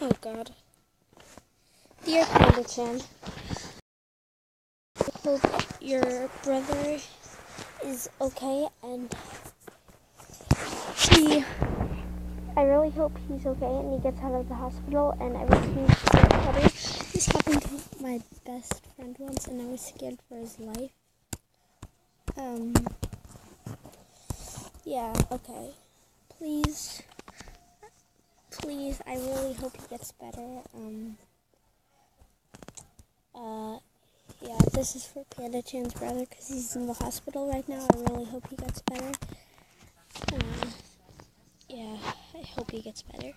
Oh God. Dear Panda Chan, I hope your brother is okay and he. I really hope he's okay and he gets out of the hospital and everything better. This happened to my best friend once and I was scared for his life. Um. Yeah, okay. Please. I really hope he gets better. Um, uh, yeah, this is for Panda Chan's brother because he's in the hospital right now. I really hope he gets better. Uh, yeah, I hope he gets better.